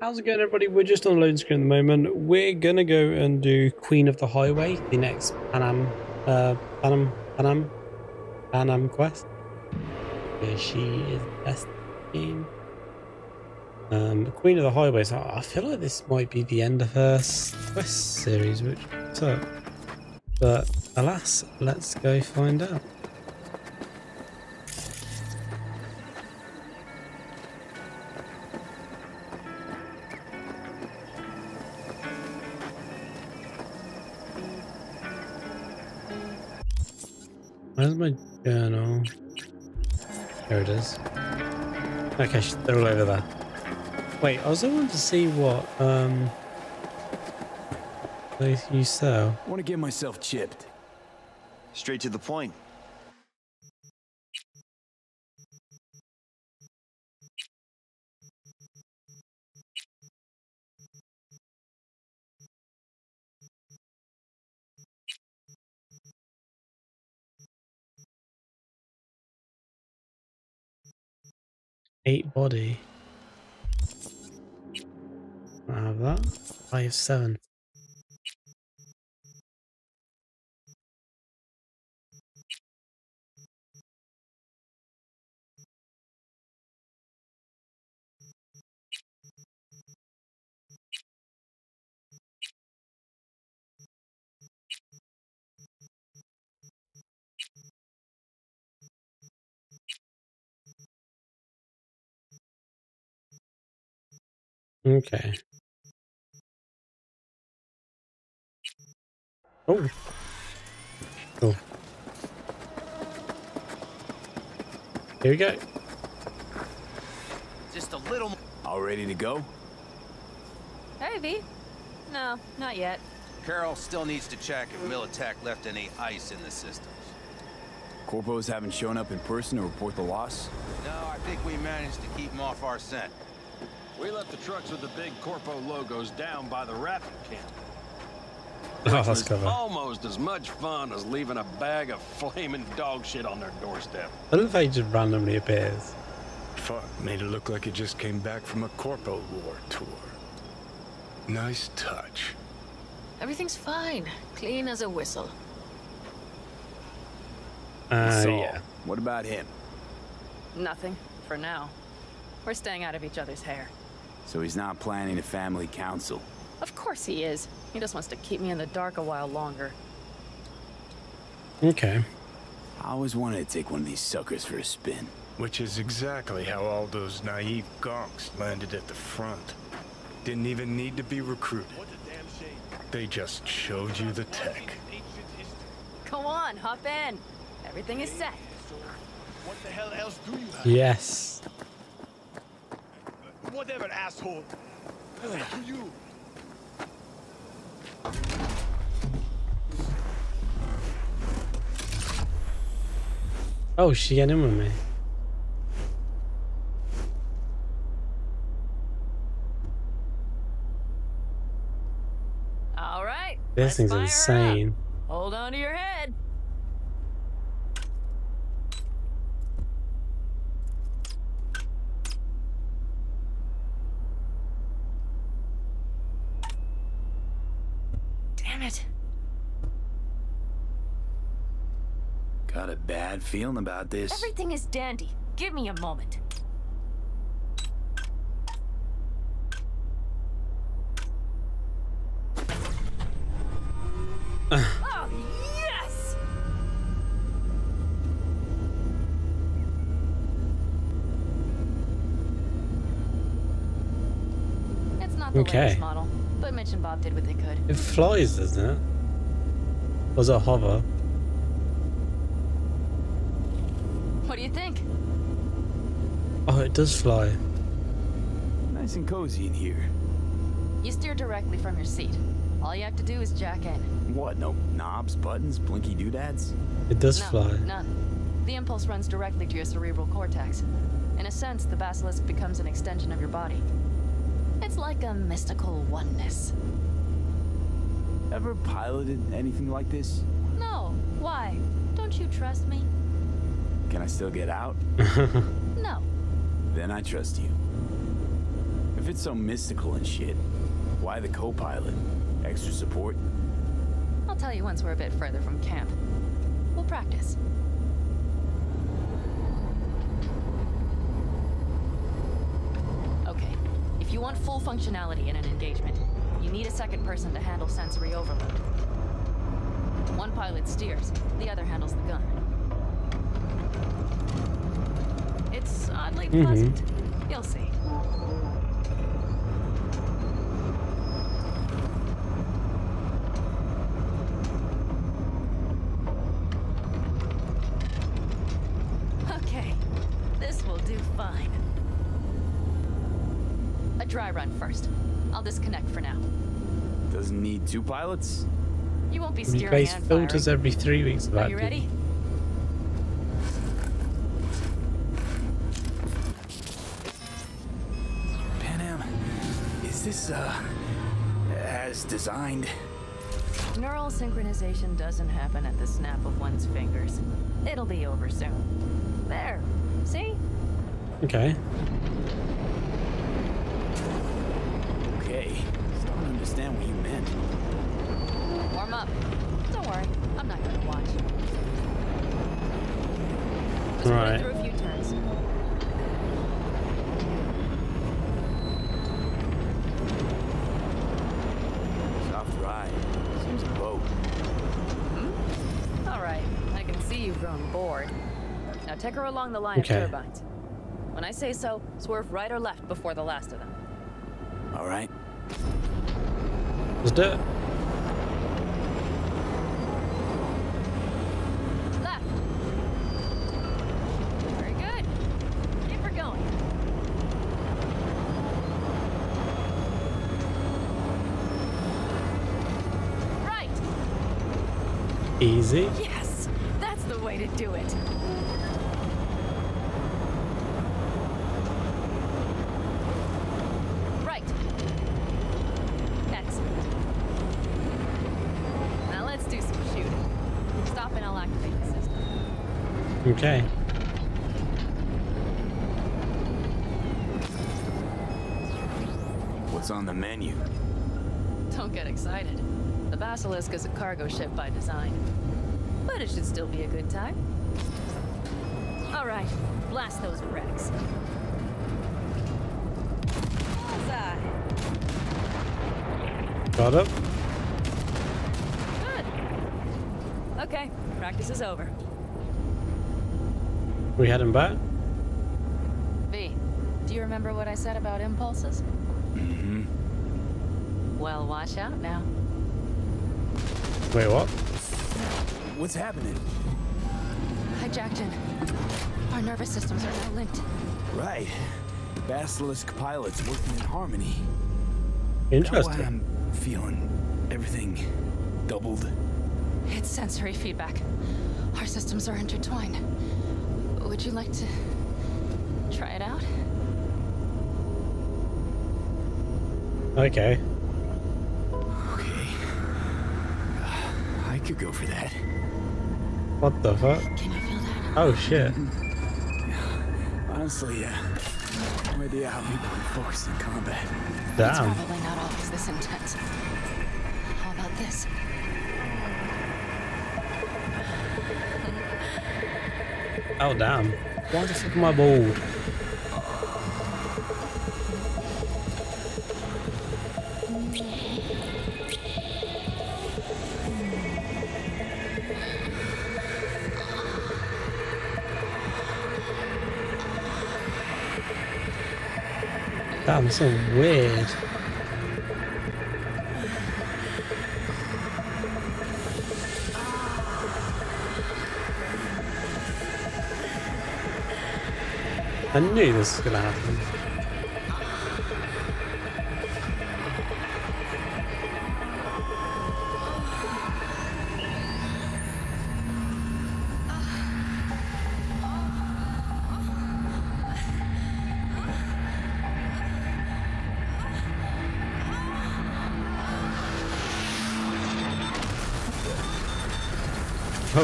How's it going, everybody? We're just on the loading screen at the moment. We're gonna go and do Queen of the Highway, the next Panam, uh, Panam, Panam, Panam quest. Yeah, she is best game. Um, Queen of the Highway. So I feel like this might be the end of her quest series, which so, But alas, let's go find out. Where's my journal? There it is. Okay, they're all over there. Wait, I was wanting to see what um they you sell. I want to get myself chipped. Straight to the point. Eight body. I have that. Have seven. Okay. Oh. Cool. Here we go. Just a little. All ready to go? Hey, V. No, not yet. Carol still needs to check if Militech left any ice in the systems. Corpos haven't shown up in person to report the loss? No, I think we managed to keep them off our scent. We left the trucks with the big Corpo logos down by the Raffen camp. Oh, that's It's clever. almost as much fun as leaving a bag of flaming dog shit on their doorstep. I love how he just randomly appears. Fuck, made it look like it just came back from a Corpo War tour. Nice touch. Everything's fine. Clean as a whistle. Uh, so, yeah. what about him? Nothing. For now. We're staying out of each other's hair. So he's not planning a family council. Of course he is. He just wants to keep me in the dark a while longer. Okay. I always wanted to take one of these suckers for a spin. Which is exactly how all those naive gonks landed at the front. Didn't even need to be recruited. They just showed you the tech. Go on, hop in. Everything is set. What the hell else do you have? Yes. Whatever, asshole. To you. Oh, she get in with me. All right. This let's thing's insane. Hold on to your head. Damn it. Got a bad feeling about this. Everything is dandy. Give me a moment. oh, yes! It's not the Okay. latest model, but Mitch and Bob did what they could. It flies, doesn't it? Or does it hover? What do you think? Oh, it does fly. Nice and cozy in here. You steer directly from your seat. All you have to do is jack in. What, no knobs, buttons, blinky doodads? It does no, fly. none. The impulse runs directly to your cerebral cortex. In a sense, the basilisk becomes an extension of your body. It's like a mystical oneness. Ever piloted anything like this? No, why? Don't you trust me? Can I still get out? No. Then I trust you. If it's so mystical and shit, why the co-pilot? Extra support? I'll tell you once we're a bit further from camp. We'll practice. Okay, if you want full functionality in an engagement, you need a second person to handle sensory overload. One pilot steers, the other handles the gun. It's oddly mm-hmm. pleasant. You'll see. Okay, this will do fine. A dry run first. I'll disconnect for now. Doesn't need two pilots? You won't be steering Replace filters every three weeks. Are you ready? This, uh, as designed? Neural synchronization doesn't happen at the snap of one's fingers. It'll be over soon. There. See? Okay. Okay, starting to understand what you meant. Warm up. Don't worry. I'm not gonna watch. Just put Right. through a few turns. Soft ride. Seems a boat. All right. I can see bored. Now take her along the line Okay. of turbines. When I say so, swerve right or left before the last of them. All right. Let's do it. Left. Very good. Keep her going. Right. Easy. Yes, that's way to do it. Right. Excellent. Now let's do some shooting. Stop and I'll activate the system. Okay. What's on the menu? Don't get excited. The Basilisk is a cargo ship by design. But it should still be a good time. All right, blast those wrecks. Bullseye. Got up. Good. Okay, practice is over. We heading back? V, do you remember what I said about impulses? Mm-hmm. Well, watch out now. Wait, what? What's happening? Hijacked in. Our nervous systems are now linked. Right. Basilisk pilots working in harmony. Interesting. I'm feeling everything doubled. It's sensory feedback. Our systems are intertwined. Would you like to try it out? Okay. Okay. Could go for that. What the fuck? Can you feel that? Oh shit. Honestly, yeah. no idea how people can focus in combat. It's Damn. probably not always this intense. How about this? Oh damn. Why the fuck am I bald? So weird. I knew this was gonna happen.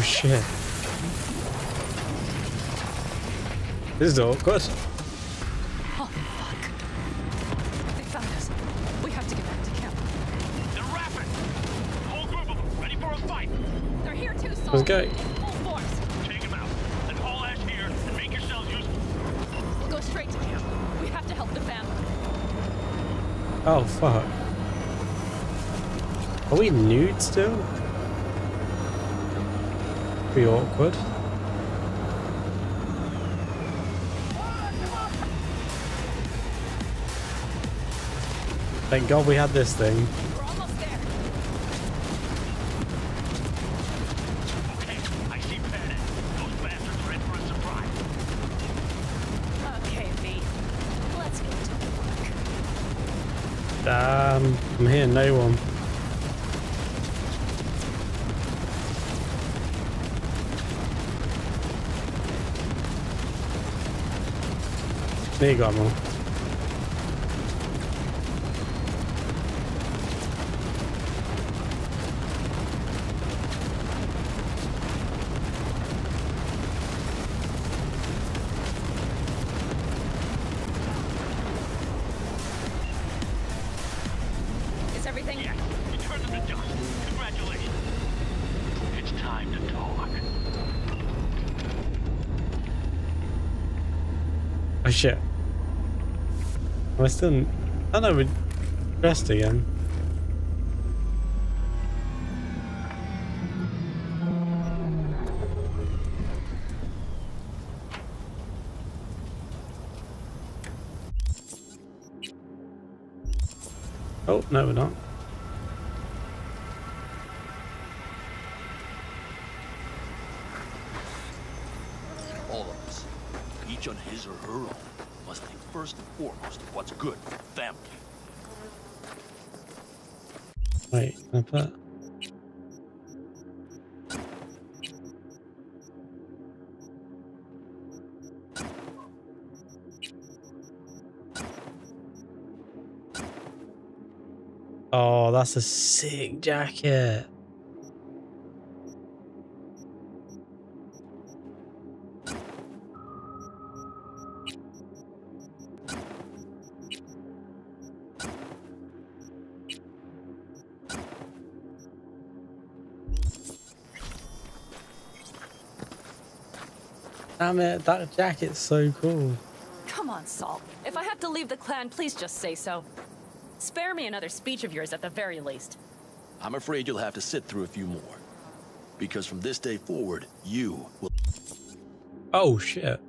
Oh shit. This is awkward. Oh fuck. They found us. We have to get back to camp. They're rapid. Whole group of them. Ready for a fight. They're here too, Saul. Let's go. Take them out. Then haul ash here and make yourselves useful. We'll go straight to camp. We have to help the family. Oh fuck. Are we nude still? Pretty awkward. Thank God we had this thing. We're almost there. Okay, I see Panic. Those bastards are in for a surprise. Okay, V. Let's get to work. Damn, I'm hearing no one. There you go, man. Is everything? Yeah, you them to dust. Congratulations. It's time to talk. Oh shit. Am I still... Oh no, we're dressed again. Oh, no we're not. All of us, each on his or her own, must think first and foremost of what's good for the family. Wait, can I put... Oh, that's a sick jacket. Damn it, that jacket's so cool. Come on, Saul. If I have to leave the clan, please just say so. Spare me another speech of yours at the very least. I'm afraid you'll have to sit through a few more. Because from this day forward, you will Oh shit.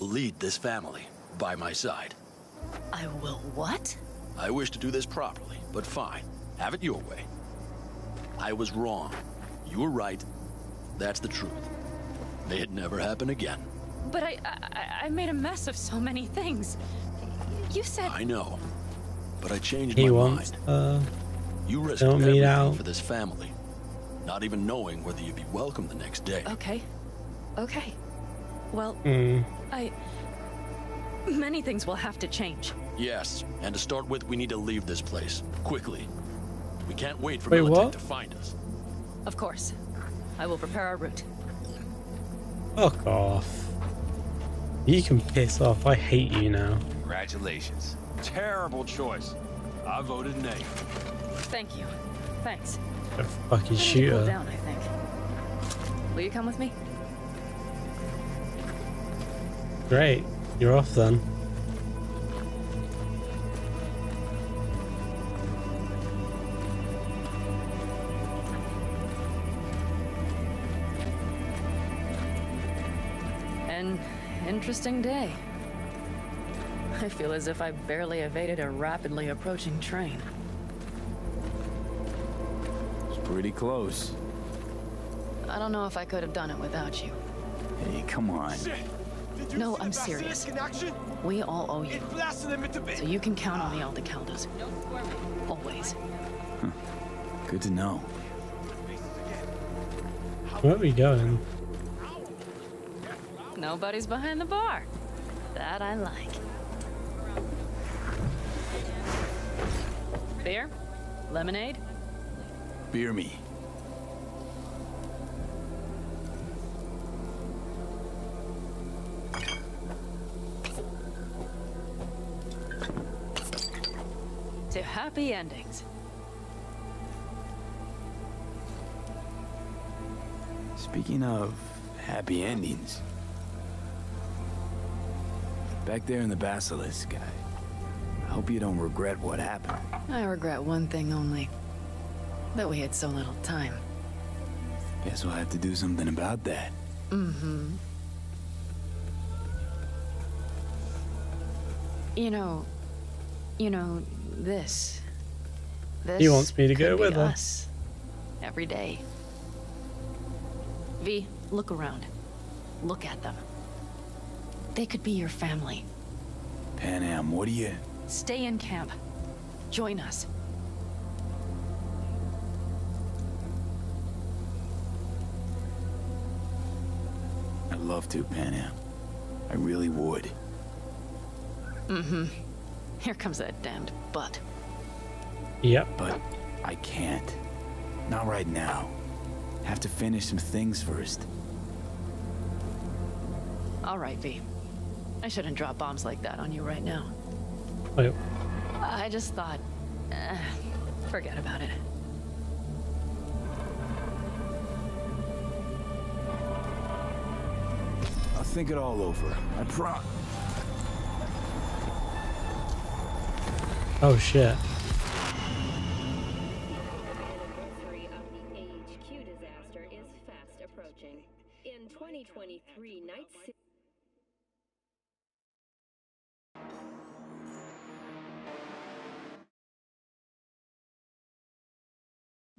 lead this family by my side. I will what? I wish to do this properly, but fine. Have it your way. I was wrong. You were right. That's the truth. May it never happen again. But I, I, I made a mess of so many things. You said I know. But I changed He my wants mind. uh You risked don't everything out. for this family. Not even knowing whether you'd be welcome the next day. okay, okay. Well, hmm. I. Many things will have to change. Yes, and to start with, we need to leave this place. Quickly. We can't wait for Wait, Militech to find us. Of course. I will prepare our route. Fuck off. You can piss off. I hate you now. Congratulations. Terrible choice. I voted nay. Thank you. Thanks. A fucking I need to cool shooter. down, I think. Will you come with me? Great. You're off then. Interesting day. I feel as if I barely evaded a rapidly approaching train. It's pretty close. I don't know if I could have done it without you. Hey, come on. Shit! Did you No, see I'm the serious. basilisk? We all owe you, It them into bits. so you can count on the Aldecaldos. Always. Good to know. Where are we going? Nobody's behind the bar. That I like. Beer? Lemonade? Beer me. To happy endings. Speaking of happy endings back there in the Basilisk, guy. I hope you don't regret what happened. I regret one thing only. That we had so little time. Guess we'll have to do something about that. Mm-hmm. You know, you know, this. This He wants me to go be with her. us. Every day. V, look around. Look at them. They could be your family. Panam, what do you... Stay in camp. Join us. I'd love to, Panam. I really would. Mm-hmm. Here comes that damned butt. Yep. But I can't. Not right now. Have to finish some things first. All right, V. I shouldn't drop bombs like that on you right now. Wait, I just thought, eh, forget about it. I'll think it all over. I pro... oh shit. anniversary of the AHQ disaster is fast approaching. In 2023, Night City.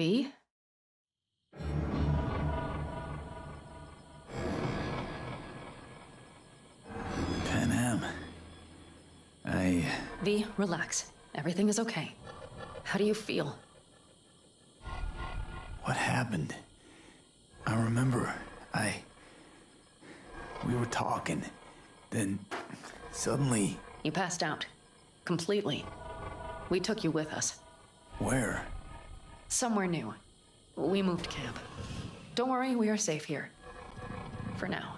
V? Panam. I... V, relax. Everything is okay. How do you feel? What happened? I remember. I... We were talking. Then... Suddenly... You passed out. Completely. We took you with us. Where? Somewhere new. We moved camp. Don't worry, we are safe here. For now.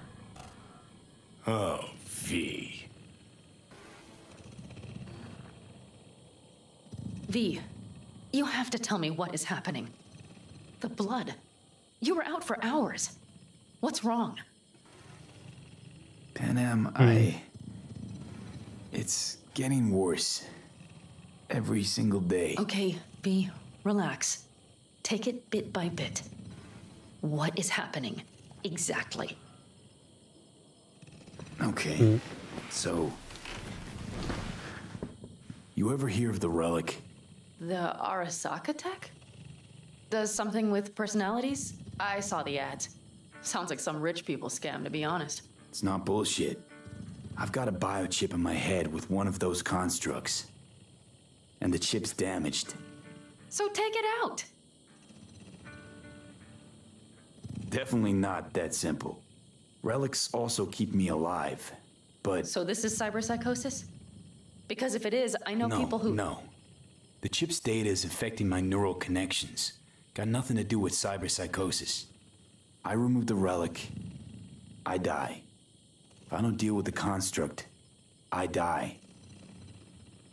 Oh, V. V, you have to tell me what is happening. The blood. You were out for hours. What's wrong? Panam, hmm. I... It's getting worse. Every single day. Okay, V, relax. Take it bit by bit. What is happening? Exactly. Okay. Hmm. So... You ever hear of the relic? The Arasaka tech? Does something with personalities? I saw the ads. Sounds like some rich people scam, to be honest. It's not bullshit. I've got a biochip in my head with one of those constructs. And the chip's damaged. So take it out. Definitely not that simple. Relics also keep me alive. But So this is cyberpsychosis? Because if it is, I know no, people who. no. The chip's data is affecting my neural connections. Got nothing to do with cyberpsychosis. I remove the relic, I die. If I don't deal with the construct, I die.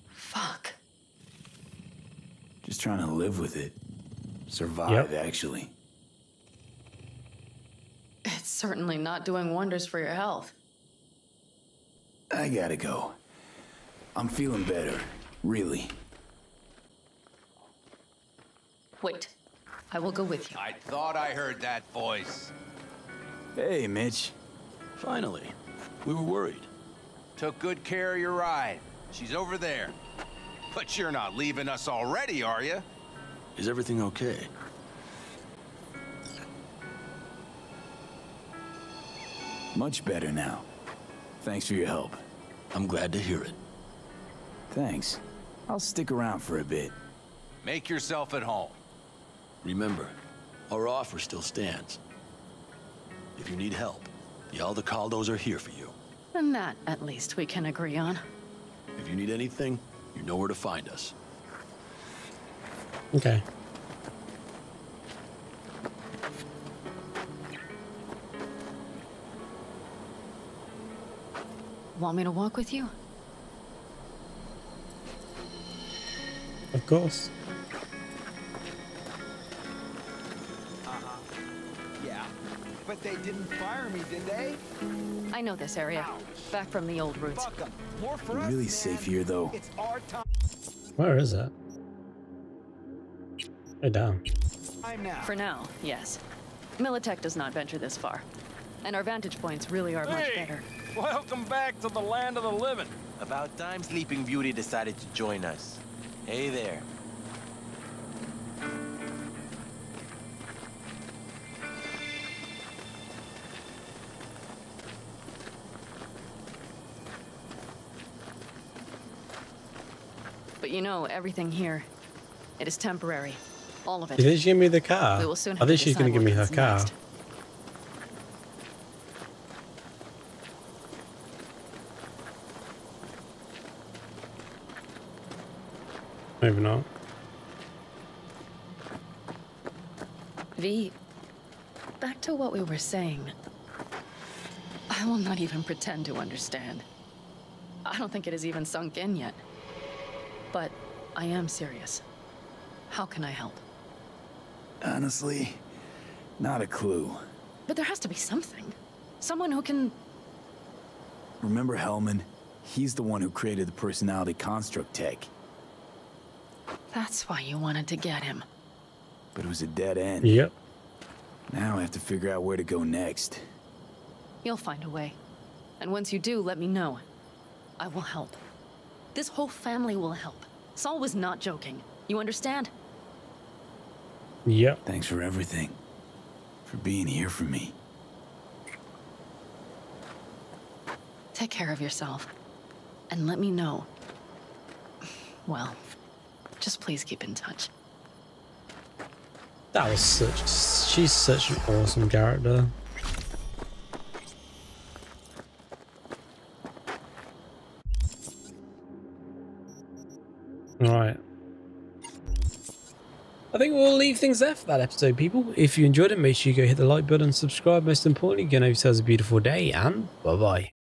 Fuck. Just trying to live with it. Survive, Yep. actually. It's certainly not doing wonders for your health. I gotta go. I'm feeling better. Really. Wait. I will go with you. I thought I heard that voice. Hey, Mitch. Finally. We were worried. Took good care of your ride. She's over there. But you're not leaving us already, are you? Is everything okay? Much better now. Thanks for your help. I'm glad to hear it. Thanks. I'll stick around for a bit. Make yourself at home. Remember, our offer still stands. If you need help, the Aldecaldos are here for you. And that, at least, we can agree on. If you need anything, you know where to find us. Okay. Want me to walk with you? Of course. But they didn't fire me, did they? I know this area. Back from the old roots. Fuck 'em. More for You're us, really man. safe here, though. It's our time Where is it? Oh, down. now. For now, yes. Militech does not venture this far. And our vantage points really are much Hey! better. Welcome back to the land of the living. About time Sleeping Beauty decided to join us. Hey there. But you know, everything here, it is temporary. All of it. Did she give me the car? We will soon I think she's going to give me her car. next. Maybe not. V, back to what we were saying. I will not even pretend to understand. I don't think it has even sunk in yet. But I am serious. How can I help? Honestly, not a clue. But there has to be something. Someone who can. Remember Hellman? He's the one who created the personality construct tech. That's why you wanted to get him. But it was a dead end. Yep. Now I have to figure out where to go next. You'll find a way. And once you do, let me know. I will help. This whole family will help. Saul was not joking. You understand? Yep. Thanks for everything. For being here for me. Take care of yourself. And let me know. Well, just please keep in touch. That was such. She's such an awesome character. Things there for that episode, people. If you enjoyed it, make sure you go hit the like button, subscribe. Most importantly, get over yourselves a beautiful day, and bye bye.